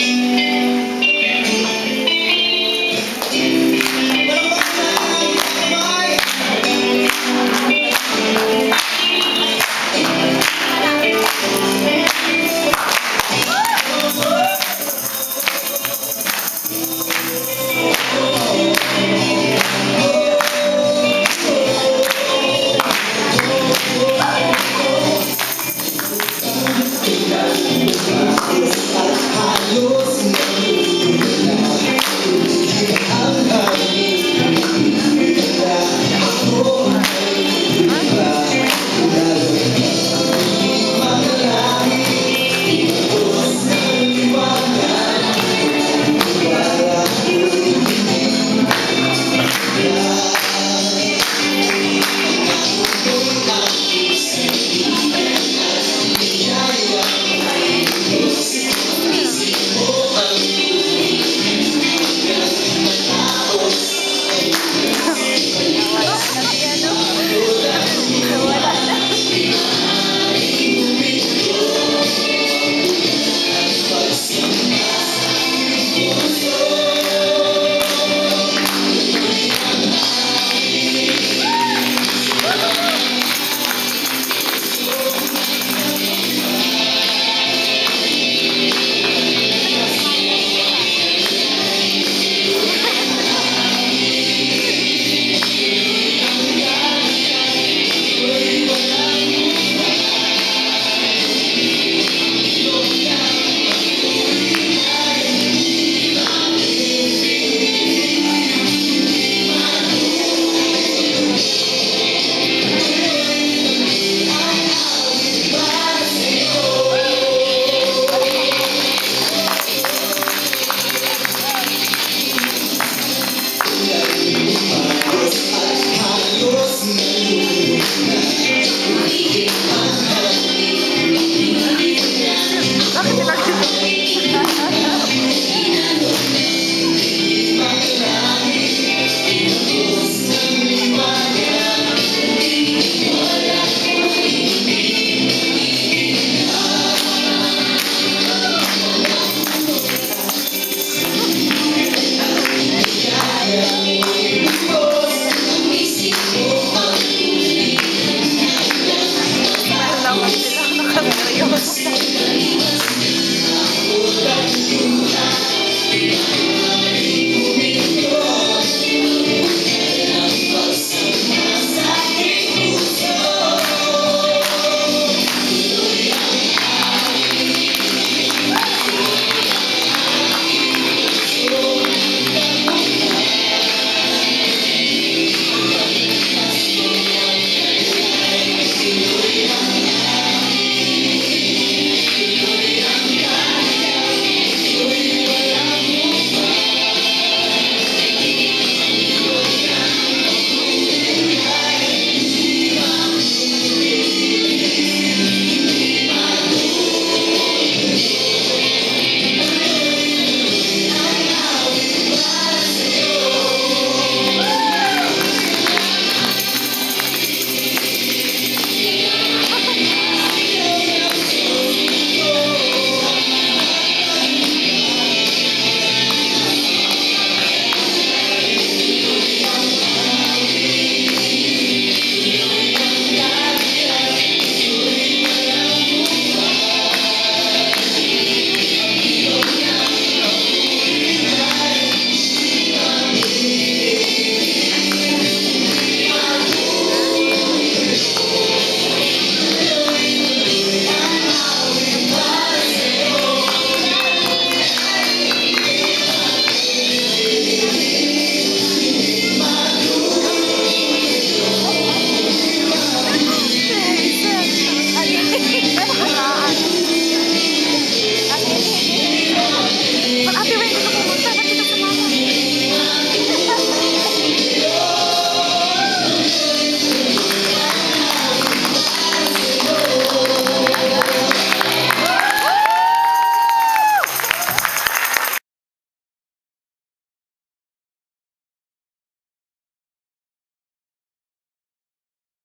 Música